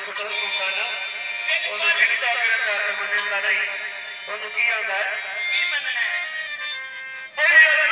ਸ਼ੁਰੂ ਕਰੋ ਗੁਰਦਾਨਾ ਉਹਨੂੰ ਮਿੰਤਾ ਕਰ ਕਰ ਮੰਨਣ ਦਾ ਨਹੀਂ ਤੁਹਾਨੂੰ ਕੀ ਆਉਂਦਾ ਕੀ ਮੰਨਣਾ ਹੈ ਕੋਈ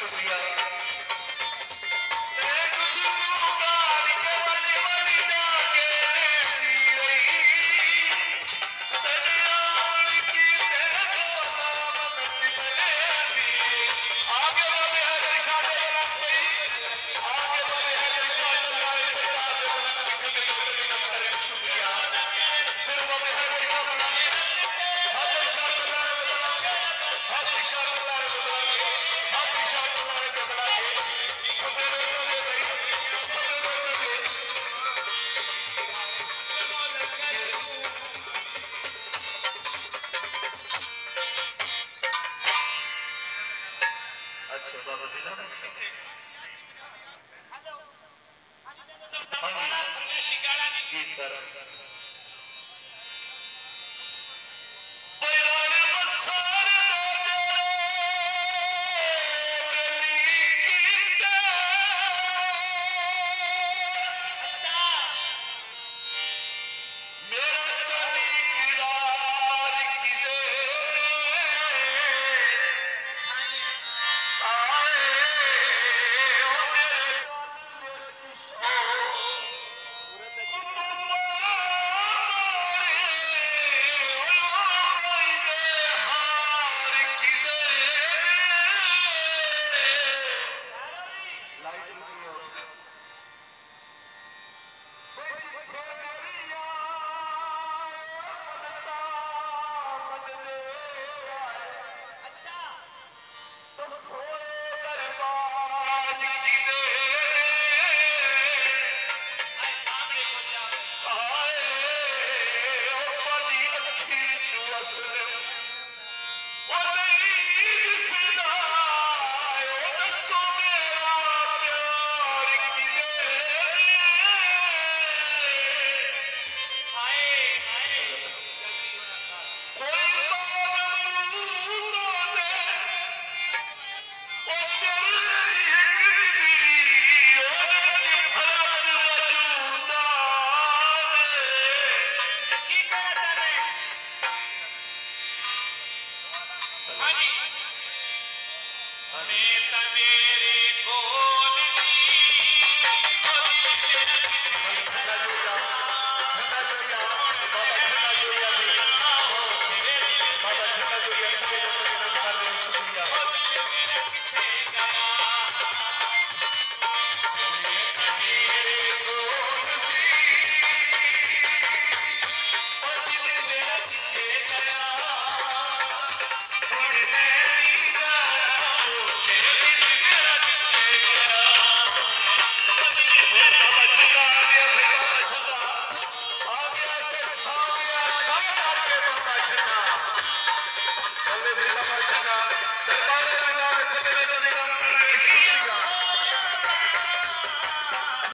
शुक्रिया preguntaron